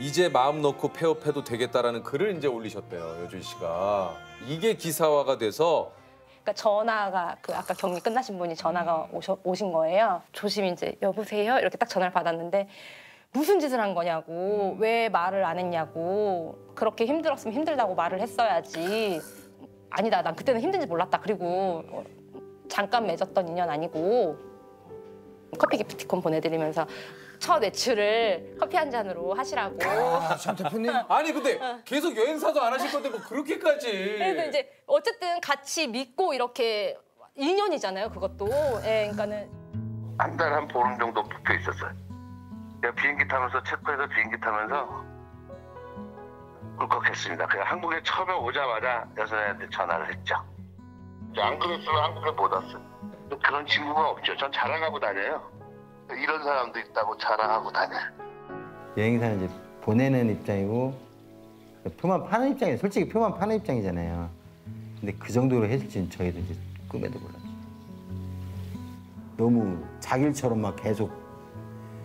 이제 마음 놓고 폐업해도 되겠다라는 글을 이제 올리셨대요 여준 씨가. 이게 기사화가 돼서 그러니까 전화가 그 아까 격리 끝나신 분이 전화가 오셔, 오신 거예요. 조심히 이제 여보세요? 이렇게 딱 전화를 받았는데 무슨 짓을 한 거냐고. 왜 말을 안 했냐고. 그렇게 힘들었으면 힘들다고 말을 했어야지. 아니다 난 그때는 힘든지 몰랐다. 그리고 어, 잠깐 맺었던 인연 아니고 커피 기프티콘 보내드리면서 첫 외출을 커피 한 잔으로 하시라고 아, 참 대표님. 아니 근데 계속 여행사도 안 하실 건데 뭐 그렇게까지 그래도 이제 어쨌든 같이 믿고 이렇게 인연이잖아요 그것도 예 그러니까는 한 달 한 보름 정도 붙어 있었어요. 내가 비행기 타면서 체코에서 비행기 타면서 울컥했습니다. 그냥 한국에 처음에 오자마자 여선생한테 전화를 했죠. 안 그랬으면 한국에 못 왔어요. 그런 친구가 없죠. 전 자랑하고 다녀요. 이런 사람도 있다고 자랑하고 다녀요. 여행사는 이제 보내는 입장이고 표만 파는 입장이 솔직히 표만 파는 입장이잖아요. 근데 그 정도로 했을 줄 저희도 이제 꿈에도 몰랐죠. 너무 자길처럼 막 계속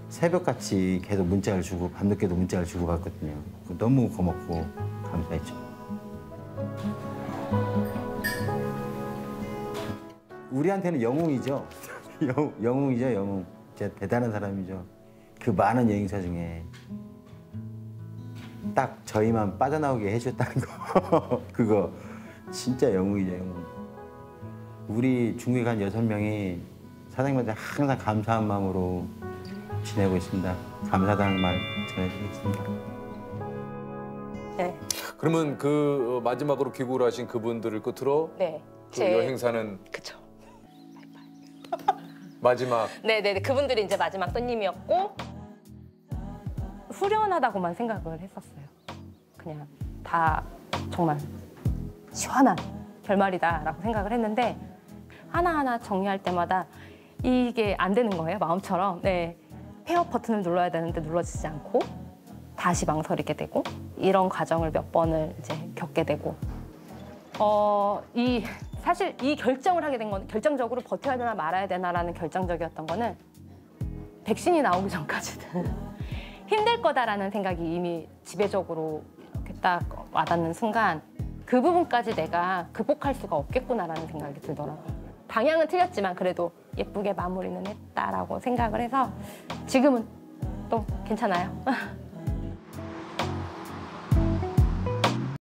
새벽같이 계속 문자를 주고 밤늦게도 문자를 주고 받거든요. 너무 고맙고 감사했죠. 우리한테는 영웅이죠. 영, 영웅이죠, 영웅. 진짜 대단한 사람이죠. 그 많은 여행사 중에 딱 저희만 빠져나오게 해줬다는 거. 그거 진짜 영웅이죠, 영웅. 우리 중국에 간 여섯 명이 사장님한테 항상 감사한 마음으로 지내고 있습니다. 감사하다는 말 전해드리겠습니다. 네, 그러면 그 어, 마지막으로 귀국을 하신 그분들을 끝으로 네. 그 여행사는 그쵸. 마지막 네네 그분들이 이제 마지막 손님이었고 후련하다고만 생각을 했었어요. 그냥 다 정말 시원한 결말이다라고 생각을 했는데 하나하나 정리할 때마다 이게 안 되는 거예요 마음처럼. 네 폐업 버튼을 눌러야 되는데 눌러지지 않고 다시 망설이게 되고 이런 과정을 몇 번을 이제 겪게 되고 어, 이 사실 이 결정을 하게 된 건 결정적으로 버텨야 되나 말아야 되나라는 결정적이었던 거는 백신이 나오기 전까지는 힘들 거다라는 생각이 이미 지배적으로 이렇게 딱 와닿는 순간 그 부분까지 내가 극복할 수가 없겠구나라는 생각이 들더라고요. 방향은 틀렸지만 그래도 예쁘게 마무리는 했다라고 생각을 해서 지금은 또 괜찮아요.